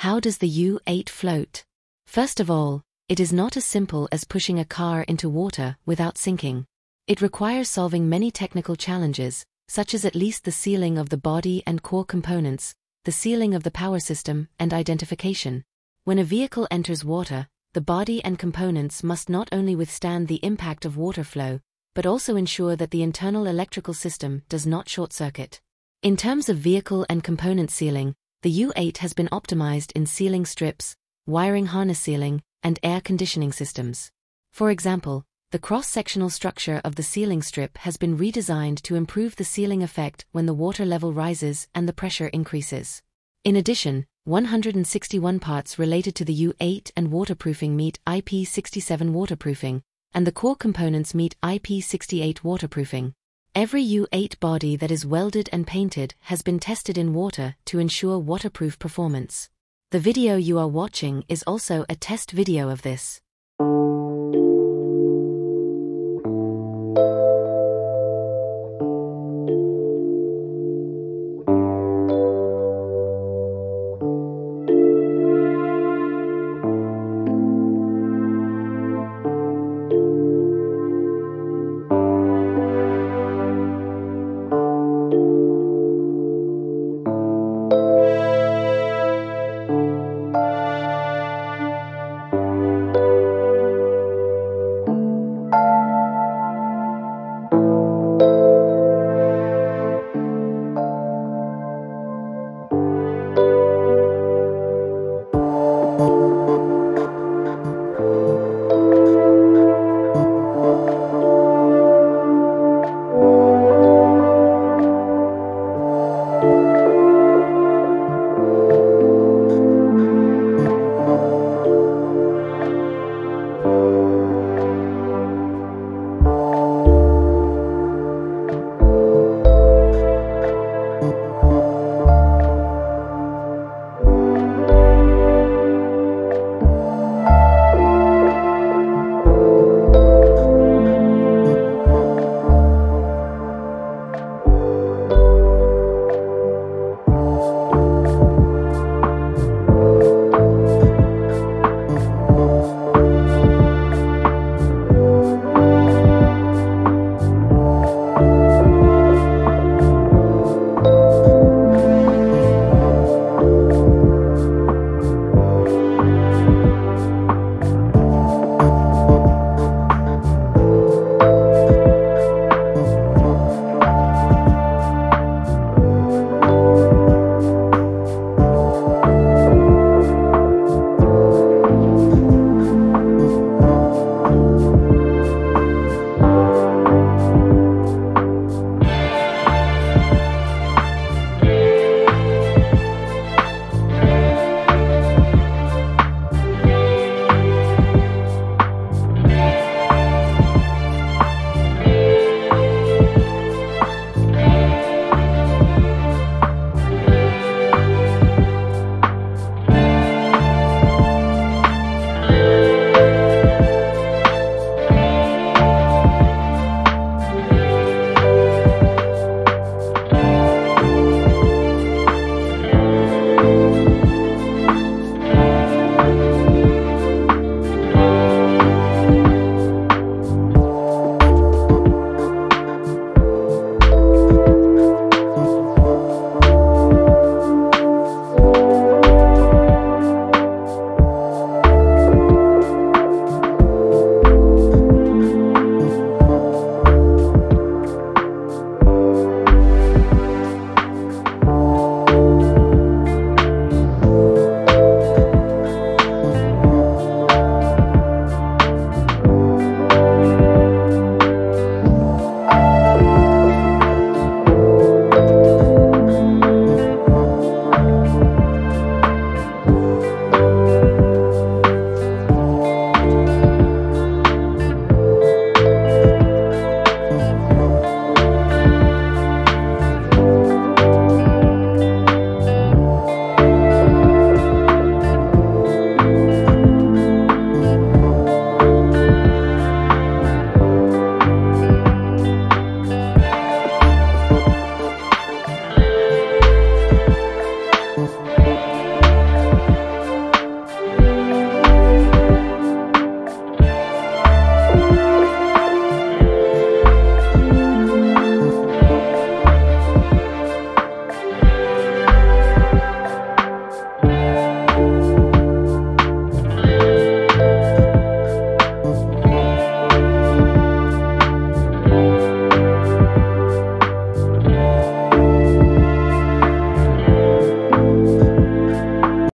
How does the U8 float? First of all, it is not as simple as pushing a car into water without sinking. It requires solving many technical challenges, such as at least the sealing of the body and core components, the sealing of the power system, and identification. When a vehicle enters water, the body and components must not only withstand the impact of water flow, but also ensure that the internal electrical system does not short circuit. In terms of vehicle and component sealing, the U8 has been optimized in sealing strips, wiring harness sealing, and air conditioning systems. For example, the cross-sectional structure of the sealing strip has been redesigned to improve the sealing effect when the water level rises and the pressure increases. In addition, 161 parts related to the U8 and waterproofing meet IP67 waterproofing, and the core components meet IP68 waterproofing. Every U8 body that is welded and painted has been tested in water to ensure waterproof performance. The video you are watching is also a test video of this.